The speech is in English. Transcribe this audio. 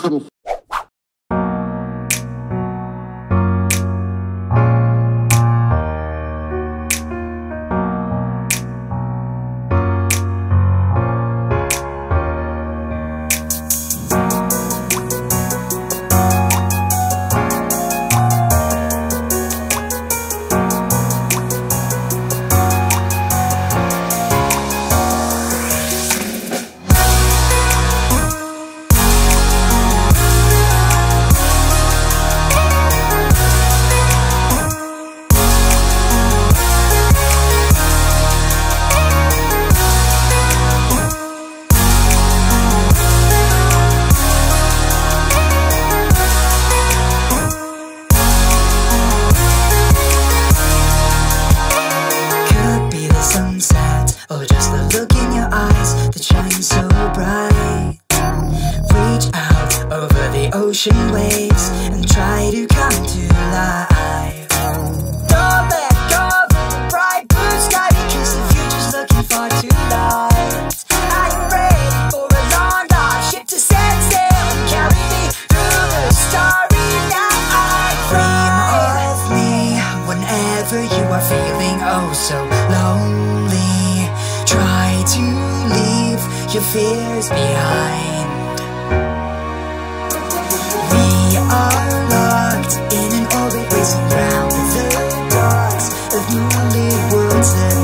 Could that shine so bright. Reach out over the ocean waves and try to come to life. Don't let go of the bright blue the future's looking far too ready for a long ship to set sail and carry me through the starry night? Me whenever you are feeling oh so lonely. Try to leave your fears behind. We are locked in an orbit racing round the darks of moonlit worlds that